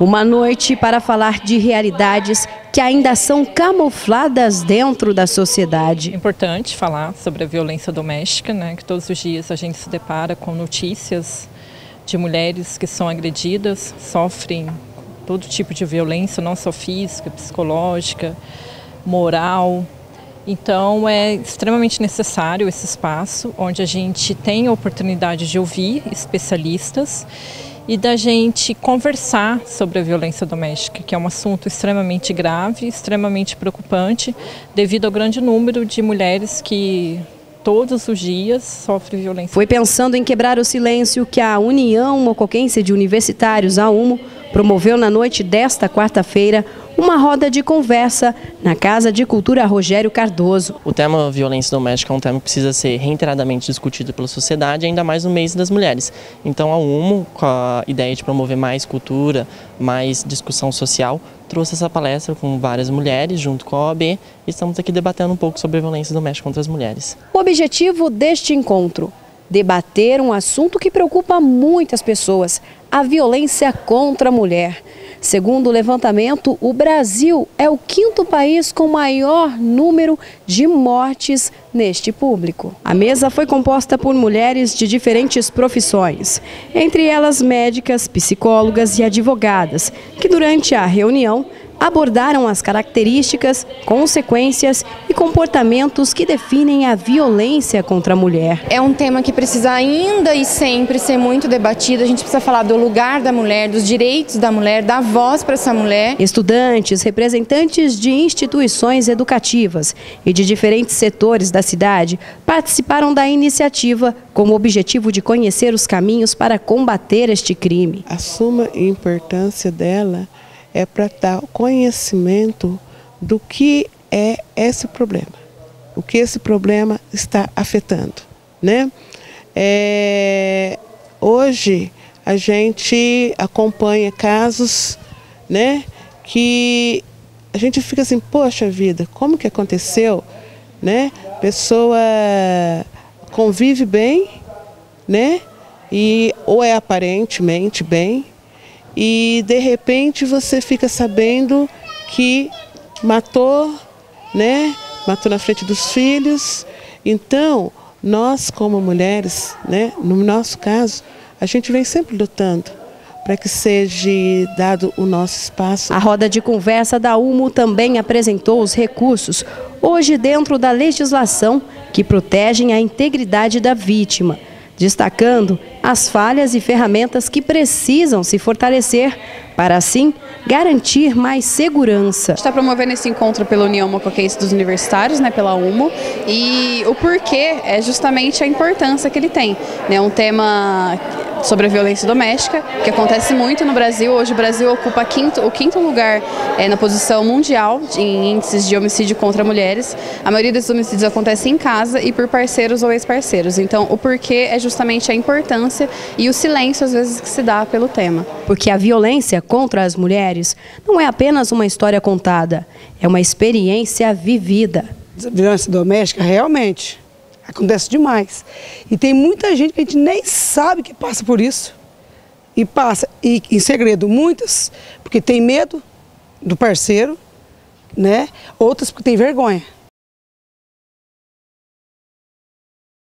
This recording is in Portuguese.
Uma noite para falar de realidades que ainda são camufladas dentro da sociedade. É importante falar sobre a violência doméstica, né? Que todos os dias a gente se depara com notícias de mulheres que são agredidas, sofrem todo tipo de violência, não só física, psicológica, moral. Então é extremamente necessário esse espaço onde a gente tem a oportunidade de ouvir especialistas e da gente conversar sobre a violência doméstica, que é um assunto extremamente grave, extremamente preocupante, devido ao grande número de mulheres que todos os dias sofrem violência. Foi pensando em quebrar o silêncio que a União Mocoquense de Universitários, a UMO, promoveu na noite desta quarta-feira uma roda de conversa na Casa de Cultura Rogério Cardoso. O tema violência doméstica é um tema que precisa ser reiteradamente discutido pela sociedade, ainda mais no mês das mulheres. Então a UMO, com a ideia de promover mais cultura, mais discussão social, trouxe essa palestra com várias mulheres junto com a OAB e estamos aqui debatendo um pouco sobre a violência doméstica contra as mulheres. O objetivo deste encontro debater um assunto que preocupa muitas pessoas, a violência contra a mulher. Segundo o levantamento, o Brasil é o quinto país com maior número de mortes neste público. A mesa foi composta por mulheres de diferentes profissões, entre elas médicas, psicólogas e advogadas, que durante a reunião abordaram as características, consequências e comportamentos que definem a violência contra a mulher. É um tema que precisa ainda e sempre ser muito debatido. A gente precisa falar do lugar da mulher, dos direitos da mulher, dar voz para essa mulher. Estudantes, representantes de instituições educativas e de diferentes setores da cidade participaram da iniciativa com o objetivo de conhecer os caminhos para combater este crime. A suma importância dela é para dar conhecimento do que é esse problema, o que esse problema está afetando, né? É, hoje a gente acompanha casos, né, que a gente fica assim, poxa vida, como que aconteceu, né? Pessoa convive bem, né? E ou é aparentemente bem, e de repente você fica sabendo que matou, né? Matou na frente dos filhos. Então, nós como mulheres, né, no nosso caso, a gente vem sempre lutando para que seja dado o nosso espaço. A roda de conversa da UMO também apresentou os recursos, hoje dentro da legislação, que protegem a integridade da vítima destacando as falhas e ferramentas que precisam se fortalecer para, assim, garantir mais segurança. está promovendo esse encontro pela União Mocoquense dos Universitários, né, pela UMO, e o porquê é justamente a importância que ele tem. Né, um tema sobre a violência doméstica, que acontece muito no Brasil. Hoje o Brasil ocupa quinto, o quinto lugar é, na posição mundial em índices de homicídio contra mulheres. A maioria desses homicídios acontece em casa e por parceiros ou ex-parceiros. Então o porquê é justamente a importância e o silêncio às vezes que se dá pelo tema. Porque a violência contra as mulheres não é apenas uma história contada, é uma experiência vivida. A violência doméstica realmente Acontece demais. E tem muita gente que a gente nem sabe que passa por isso. E passa, e em segredo, muitas, porque tem medo do parceiro, né? Outras porque tem vergonha.